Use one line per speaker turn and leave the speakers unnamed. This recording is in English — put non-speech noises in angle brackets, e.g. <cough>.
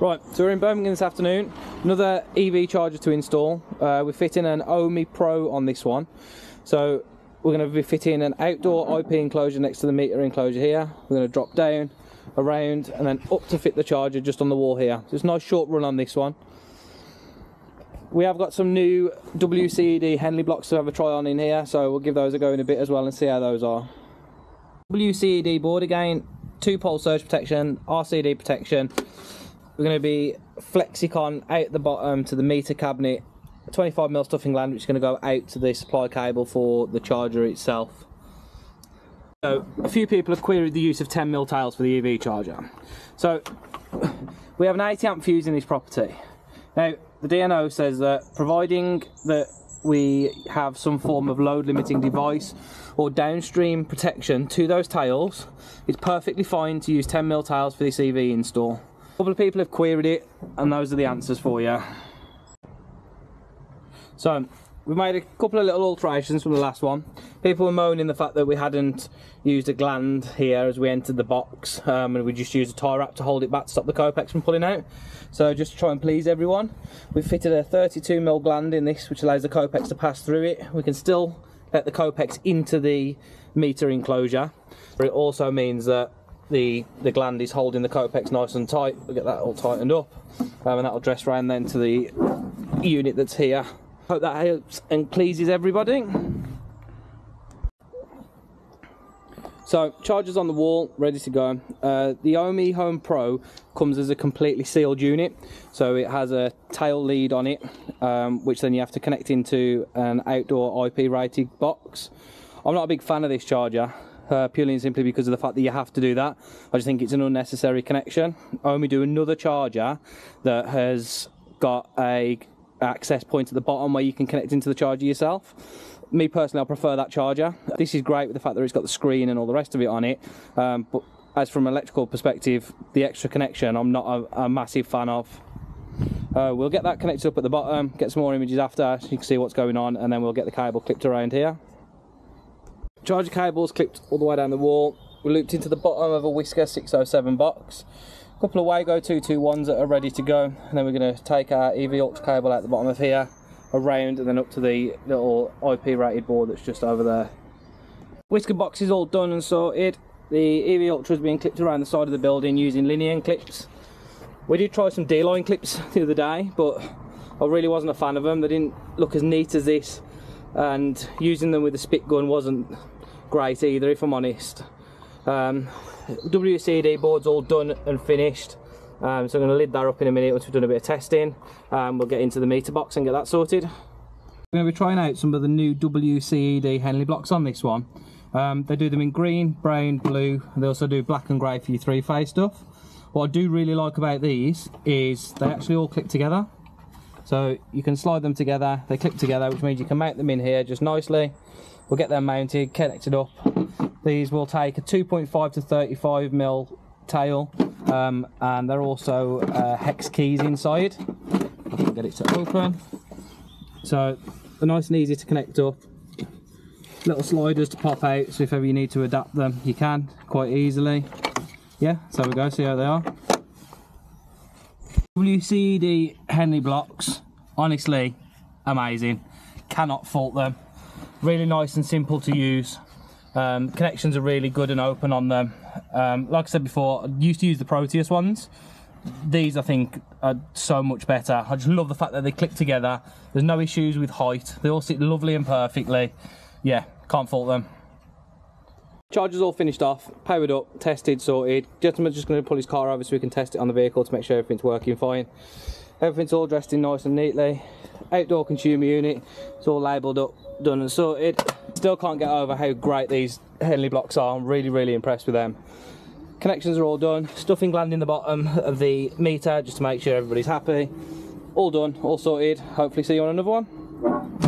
Right, so we're in Birmingham this afternoon. Another EV charger to install. Uh, we're fitting an Ohme Pro on this one. So we're going to be fitting an outdoor IP enclosure next to the meter enclosure here. We're going to drop down, around, and then up to fit the charger just on the wall here. So it's a nice short run on this one. We have got some new WCED Henley blocks to have a try on in here, so we'll give those a go in a bit as well and see how those are. WCED board again, two pole surge protection, RCD protection. We're going to be Flexicon out the bottom to the meter cabinet, 25mm stuffing gland which is going to go out to the supply cable for the charger itself. So a few people have queried the use of 10mm tails for the EV charger. So <laughs> we have an 80 amp fuse in this property. Now the DNO says that providing that we have some form of load limiting device or downstream protection to those tails, it's perfectly fine to use 10mm tails for this EV install. Couple of people have queried it and those are the answers for you. So we made a couple of little alterations from the last one. People were moaning the fact that we hadn't used a gland here as we entered the box um, and we just used a tie wrap to hold it back to stop the Kopex from pulling out. So just to try and please everyone, we've fitted a 32mm gland in this which allows the Kopex to pass through it. We can still let the Kopex into the meter enclosure. But it also means that the, the gland is holding the Kopex nice and tight. We'll get that all tightened up um, and that'll dress round then to the unit that's here. Hope that helps and pleases everybody. So, chargers on the wall, ready to go. Uh, the Ohme Home Pro comes as a completely sealed unit, so it has a tail lead on it, um, which then you have to connect into an outdoor IP rated box. I'm not a big fan of this charger, uh, purely and simply because of the fact that you have to do that. I just think it's an unnecessary connection. I only do another charger that has got a access point at the bottom where you can connect into the charger yourself. Me personally, I prefer that charger. This is great with the fact that it's got the screen and all the rest of it on it, um, but as from an electrical perspective, the extra connection I'm not a, a massive fan of. Uh, we'll get that connected up at the bottom, get some more images after so you can see what's going on, and then we'll get the cable clipped around here. Charger cable's clipped all the way down the wall. We're looped into the bottom of a Wiska 607 box A couple of Wago 221s that are ready to go and then we're going to take our EV aux cable out the bottom of here around and then up to the little IP rated board that's just over there. Wiska box is all done and sorted. The EV Ultra is being clipped around the side of the building using Linear clips. We did try some D-line clips the other day but I really wasn't a fan of them. They didn't look as neat as this and using them with the spit gun wasn't great either if I'm honest. Um, WCD board's all done and finished. Um, so I'm going to lid that up in a minute once we've done a bit of testing. Um, we'll get into the meter box and get that sorted. We're going to be trying out some of the new WCED Henley blocks on this one. Um, they do them in green, brown, blue, and they also do black and grey for your three-phase stuff. What I do really like about these is they actually all click together. So you can slide them together, they click together, which means you can mount them in here just nicely. We'll get them mounted, connected up, these will take a 2.5 to 35 mil tail, um, and they're also uh, hex keys inside. I can get it to open. So they're nice and easy to connect up. Little sliders to pop out, so if ever you need to adapt them, you can quite easily. Yeah, so we go, see how they are. WCD Henley blocks, honestly, amazing. Cannot fault them. Really nice and simple to use. Um, connections are really good and open on them. Um, like I said before, I used to use the Proteus ones. These I think are so much better. I just love the fact that they click together. There's no issues with height. They all sit lovely and perfectly. Yeah, can't fault them. Charger's all finished off, powered up, tested, sorted. Gentleman's just going to pull his car over so we can test it on the vehicle to make sure everything's working fine. Everything's all dressed in nice and neatly. Outdoor consumer unit, it's all labelled up, done and sorted. Still can't get over how great these Henley blocks are. I'm really, really impressed with them. Connections are all done. Stuffing gland in the bottom of the meter just to make sure everybody's happy. All done, all sorted. Hopefully see you on another one.